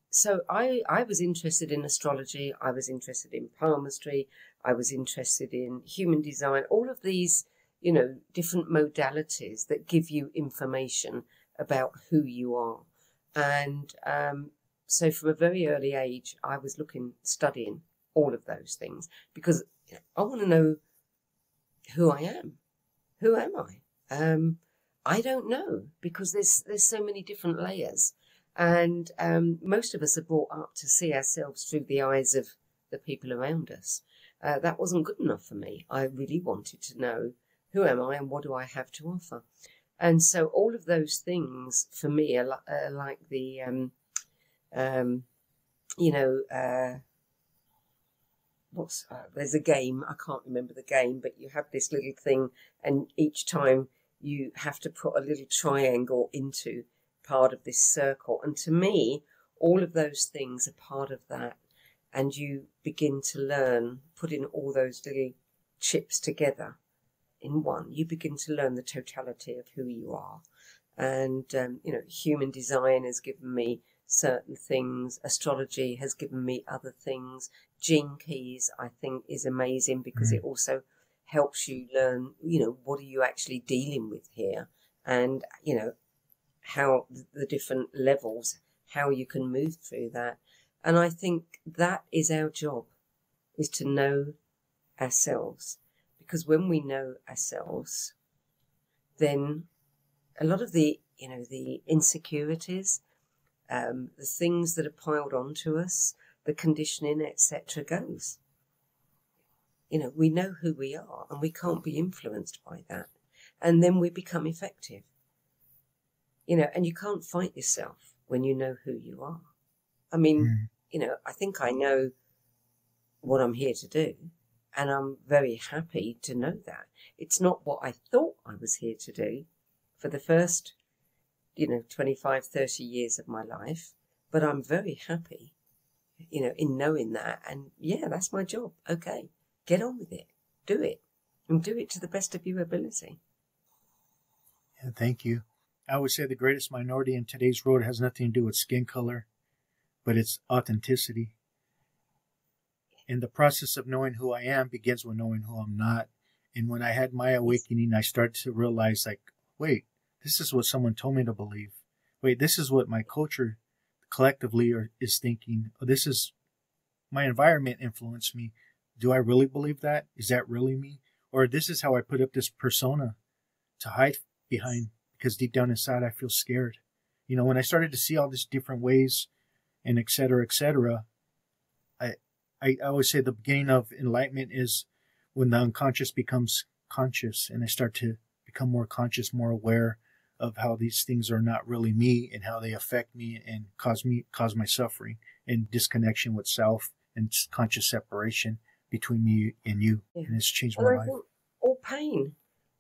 so I, I was interested in astrology, I was interested in palmistry, I was interested in human design, all of these you know, different modalities that give you information about who you are. And um, so from a very early age, I was looking, studying all of those things because I want to know who I am. Who am I? Um, I don't know because there's there's so many different layers, and um, most of us are brought up to see ourselves through the eyes of the people around us. Uh, that wasn't good enough for me. I really wanted to know who am I and what do I have to offer? And so all of those things for me are, are like the, um, um, you know, uh, what's uh, there's a game I can't remember the game, but you have this little thing, and each time you have to put a little triangle into part of this circle. And to me, all of those things are part of that, and you begin to learn putting all those little chips together in one, you begin to learn the totality of who you are. And, um, you know, human design has given me certain things, astrology has given me other things. Gene keys, I think, is amazing because mm. it also helps you learn, you know, what are you actually dealing with here? And, you know, how the different levels, how you can move through that. And I think that is our job, is to know ourselves because when we know ourselves, then a lot of the you know the insecurities, um, the things that are piled onto us, the conditioning, etc., goes. You know, we know who we are, and we can't be influenced by that, and then we become effective. You know, and you can't fight yourself when you know who you are. I mean, mm. you know, I think I know what I'm here to do. And I'm very happy to know that. It's not what I thought I was here to do for the first, you know, 25, 30 years of my life, but I'm very happy, you know, in knowing that. And yeah, that's my job. Okay, get on with it, do it, and do it to the best of your ability. Yeah, thank you. I always say the greatest minority in today's world has nothing to do with skin color, but it's authenticity. And the process of knowing who I am begins with knowing who I'm not. And when I had my awakening, I started to realize, like, wait, this is what someone told me to believe. Wait, this is what my culture collectively are, is thinking. Oh, this is my environment influenced me. Do I really believe that? Is that really me? Or this is how I put up this persona to hide behind because deep down inside I feel scared. You know, when I started to see all these different ways and et cetera, et cetera, I, I, always say the beginning of enlightenment is when the unconscious becomes conscious and I start to become more conscious, more aware of how these things are not really me and how they affect me and cause me cause my suffering and disconnection with self and conscious separation between me and you, yeah. and it's changed my life. All pain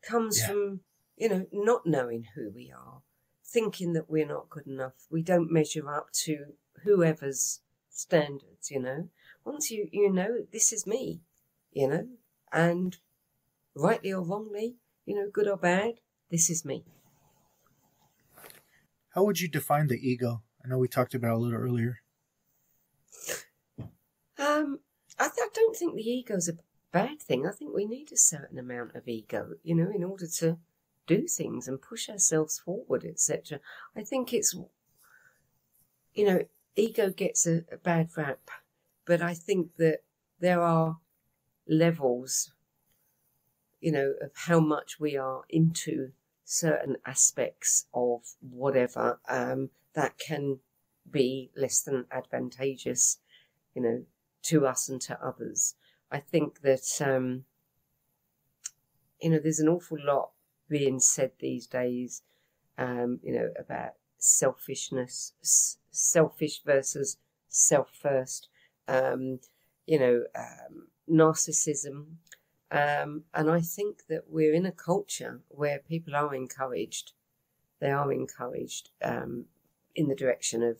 comes yeah. from you know not knowing who we are, thinking that we're not good enough. We don't measure up to whoever's standards. You know, once you you know this is me, you know, and rightly or wrongly, you know, good or bad, this is me. How would you define the ego? I know we talked about a little earlier. Um, I, th- I don't think the ego is a bad thing. I think we need a certain amount of ego, you know, in order to do things and push ourselves forward, etc. I think it's, you know, ego gets a, a bad rap, but I think that there are levels, you know, of how much we are into certain aspects of whatever um, that can be less than advantageous, you know, to us and to others. I think that, um, you know, there's an awful lot being said these days, um, you know, about selfishness, selfish versus self first, um, you know, um, narcissism, um, and I think that we're in a culture where people are encouraged, they are encouraged um, in the direction of,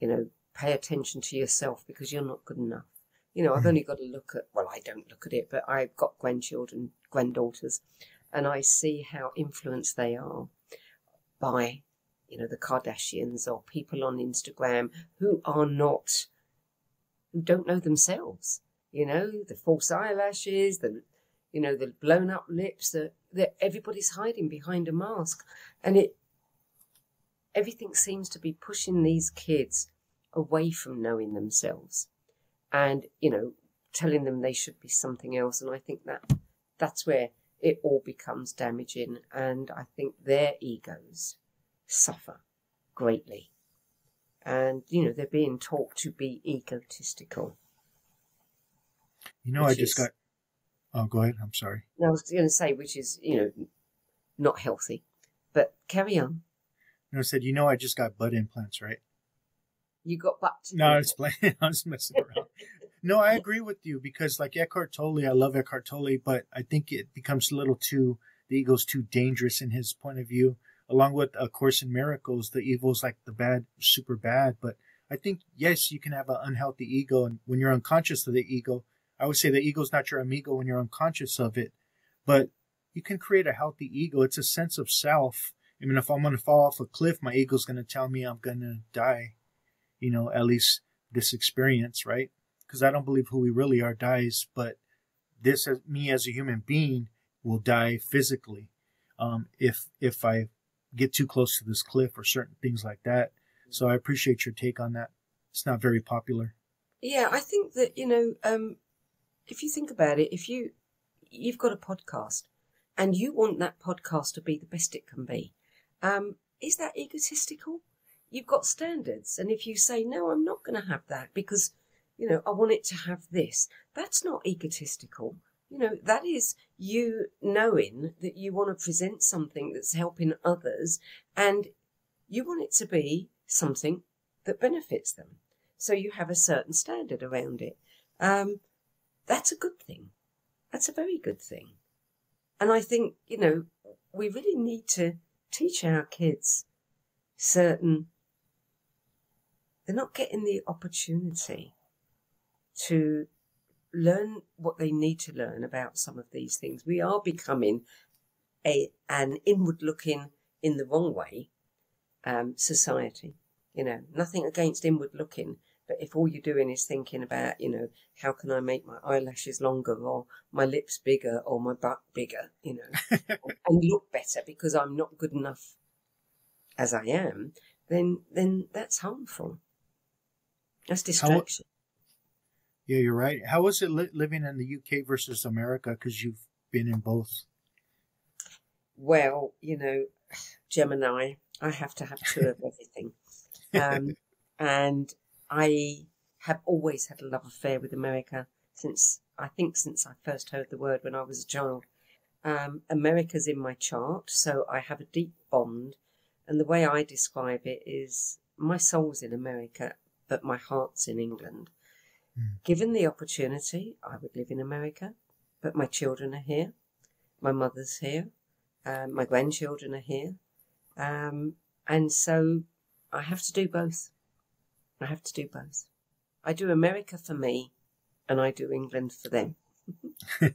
you know, pay attention to yourself because you're not good enough. You know, I've hmm. only got to look at, well, I don't look at it, but I've got grandchildren, granddaughters, and I see how influenced they are by, you know, the Kardashians or people on Instagram who are not, who don't know themselves you know, the false eyelashes, the you know, the blown up lips, that everybody's hiding behind a mask. And it everything seems to be pushing these kids away from knowing themselves and, you know, telling them they should be something else. And I think that that's where it all becomes damaging. And I think their egos suffer greatly. And, you know, they're being taught to be egotistical. You know, I just is, got. Oh, go ahead. I'm sorry. I was going to say, which is, you know, not healthy. But carry on. You know, I said, you know, I just got butt implants, right? You got butt. No, I was playing. I was messing around. no, I agree with you because, like Eckhart Tolle, I love Eckhart Tolle, but I think it becomes a little too. The ego's too dangerous in his point of view. Along with A Course in Miracles, the evil's like the bad, super bad. But I think yes, you can have an unhealthy ego, and when you're unconscious of the ego, I would say the ego is not your amigo when you're unconscious of it, but you can create a healthy ego. It's a sense of self. I mean, if I'm going to fall off a cliff, my ego's going to tell me I'm going to die. You know, at least this experience, right? Because I don't believe who we really are dies, but this, as me as a human being, will die physically um, if if I get too close to this cliff or certain things like that. So I appreciate your take on that. It's not very popular. Yeah, I think that you know um, if you think about it, if you you've got a podcast and you want that podcast to be the best it can be, um, is that egotistical? You've got standards, and if you say no, I'm not going to have that because you know I want it to have this, that's not egotistical. You know that is you knowing that you want to present something that's helping others, and you want it to be something that benefits them. So you have a certain standard around it. Um, that's a good thing. That's a very good thing. And I think, you know, we really need to teach our kids certain, they're not getting the opportunity to learn what they need to learn about some of these things. We are becoming a an inward looking in the wrong way um, society. You know, nothing against inward looking, but if all you're doing is thinking about, you know, how can I make my eyelashes longer or my lips bigger or my butt bigger, you know, and look better because I'm not good enough as I am, then then that's harmful. That's distraction. Yeah, you're right. How was it li- living in the UK versus America? Because you've been in both. Well, you know, Gemini, I have to have two of everything. Um, and I have always had a love affair with America since I think since I first heard the word when I was a child. Um, America's in my chart, so I have a deep bond. And the way I describe it is my soul's in America, but my heart's in England. Mm. Given the opportunity, I would live in America, but my children are here, my mother's here, um, my grandchildren are here, um, and so I have to do both. I have to do both. I do America for me, and I do England for them.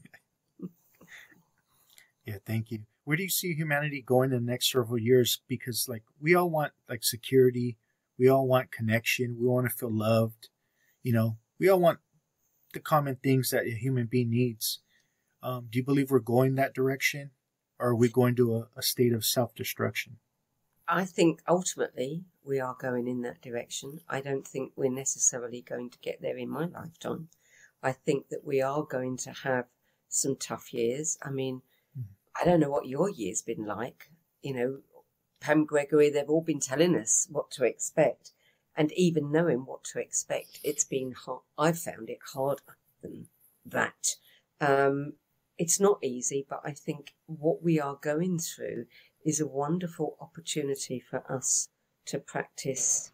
Yeah, thank you. Where do you see humanity going in the next several years? Because like we all want like security, we all want connection, we want to feel loved, you know, we all want the common things that a human being needs. Um, do you believe we're going that direction, or are we going to a, a state of self destruction? I think ultimately we are going in that direction. I don't think we're necessarily going to get there in my lifetime. I think that we are going to have some tough years. I mean, I don't know what your year's been like. You know, Pam Gregory, they've all been telling us what to expect. And even knowing what to expect, it's been hard. I've found it harder than that. Um, it's not easy, but I think what we are going through is a wonderful opportunity for us to practice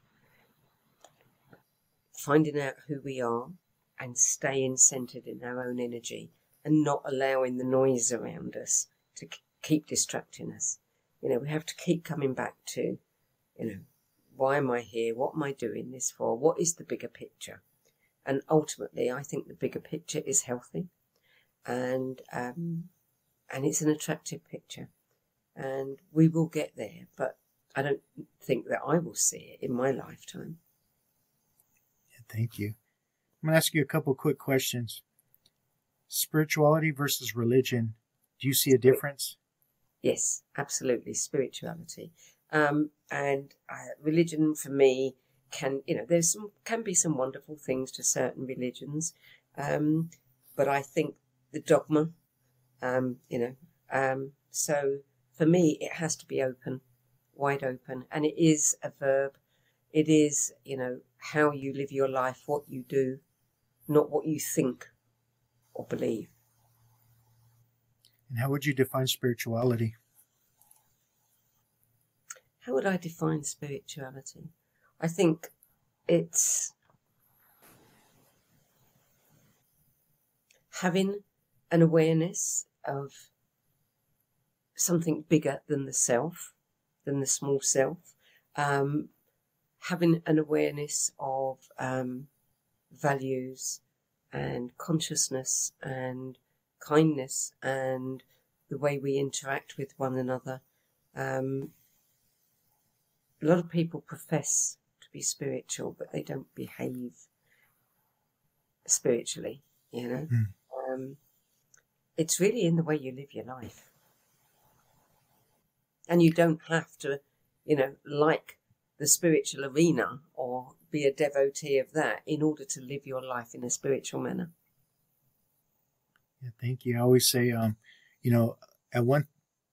finding out who we are and staying centered in our own energy and not allowing the noise around us to keep distracting us. You know, we have to keep coming back to, you know, why am I here? What am I doing this for? What is the bigger picture? And ultimately, I think the bigger picture is healthy, and um, and it's an attractive picture, and we will get there. But I don't think that I will see it in my lifetime. Yeah, thank you. I'm going to ask you a couple quick questions. Spirituality versus religion. Do you see a difference? Yes, absolutely. Spirituality. Um, and uh, religion for me can, you know, there's some, can be some wonderful things to certain religions. Um, but I think the dogma, um, you know, um, so for me, it has to be open, wide open. And it is a verb. It is, you know, how you live your life, what you do, not what you think or believe. And how would you define spirituality? How would I define spirituality? I think it's having an awareness of something bigger than the self, than the small self, um, having an awareness of um, values and consciousness and kindness and the way we interact with one another. Um, a lot of people profess to be spiritual, but they don't behave spiritually, you know. Mm. Um, it's really in the way you live your life. And you don't have to, you know, like the spiritual arena or be a devotee of that in order to live your life in a spiritual manner. Yeah, thank you. I always say, um, you know, at one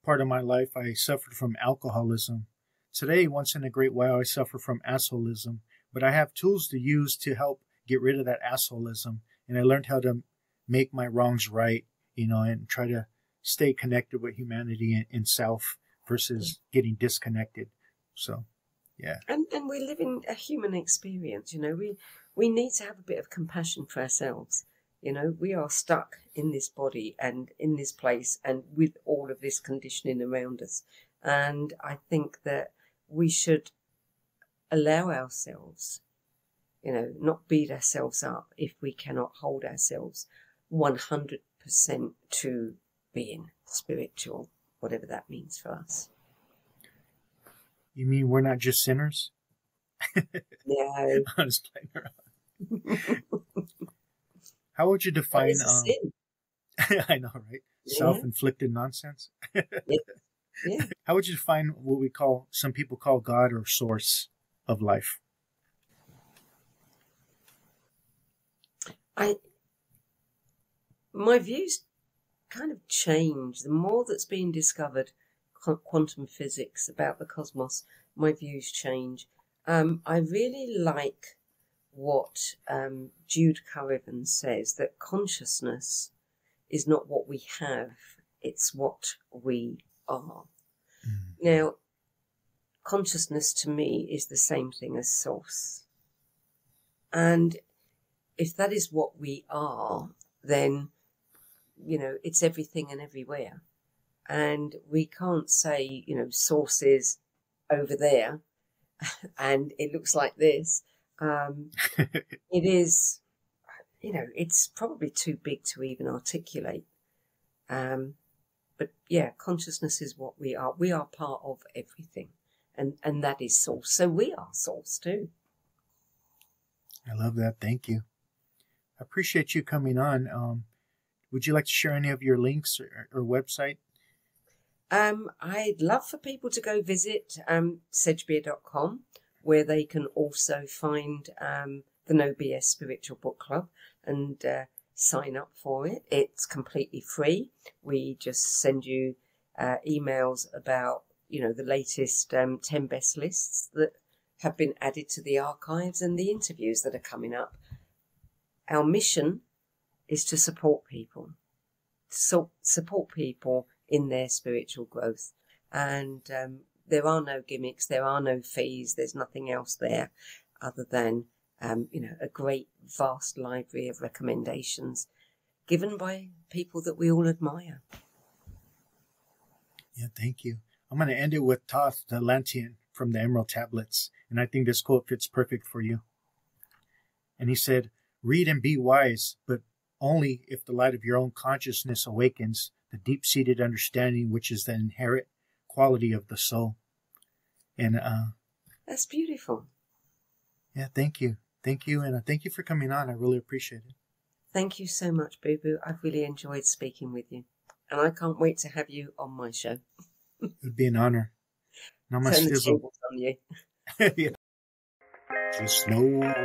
part of my life, I suffered from alcoholism. Today, once in a great while, I suffer from assholism, but I have tools to use to help get rid of that assholism. And I learned how to make my wrongs right, you know, and try to stay connected with humanity and, and self versus mm. getting disconnected. So, yeah. And and we're living a human experience, you know. We we need to have a bit of compassion for ourselves. You know, we are stuck in this body and in this place and with all of this conditioning around us. And I think that we should allow ourselves, you know, not beat ourselves up if we cannot hold ourselves 100% to being spiritual, whatever that means for us. You mean we're not just sinners? No. I'm just playing around. How would you define? Um, sin. I know, right? Yeah. Self-inflicted nonsense. Yeah. How would you define what we call some people call God or source of life? I my views kind of change. The more that's being discovered quantum physics about the cosmos my views change. Um, i really like what um, jude currivan says that consciousness is not what we have it's what we are now consciousness to me is the same thing as source and if that is what we are, then, you know, it's everything and everywhere. And we can't say, you know, sources over there and it looks like this. Um, it is, you know, it's probably too big to even articulate. Um, but yeah, consciousness is what we are. We are part of everything, and and that is source. So we are source too. I love that. Thank you. I appreciate you coming on. Um, would you like to share any of your links or, or website? Um, I'd love for people to go visit um, sedgbeer.com where they can also find um, the No BS Spiritual Book Club and uh, sign up for it. It's completely free. We just send you uh, emails about you know the latest um, 10 best lists that have been added to the archives and the interviews that are coming up. Our mission is to support people, so support people in their spiritual growth. And um, there are no gimmicks, there are no fees, there's nothing else there other than, um, you know, a great vast library of recommendations given by people that we all admire. Yeah, thank you. I'm going to end it with Thoth the Atlantean from the Emerald Tablets, and I think this quote fits perfect for you. And he said, Read and be wise, but only if the light of your own consciousness awakens the deep seated understanding which is the inherent quality of the soul. And uh, that's beautiful. Yeah, thank you. Thank you. And uh, thank you for coming on. I really appreciate it. Thank you so much, Boo Boo. I've really enjoyed speaking with you. And I can't wait to have you on my show. it would be an honor. Namaste. Turn the on you. yeah. Just know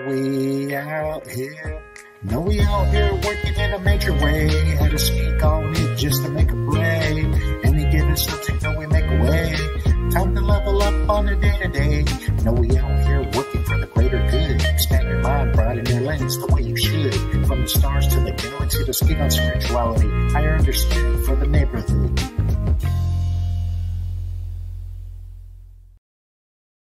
we out here. Know we out here working in a major way. Had to speak on it just to make a play. Any given subject, know we make a way. Time to level up on a day to day. Know we out here working for the greater good. Mind, broaden your lens the way you should. From the stars to the galaxy to speak on spirituality. Higher understanding for the neighborhood.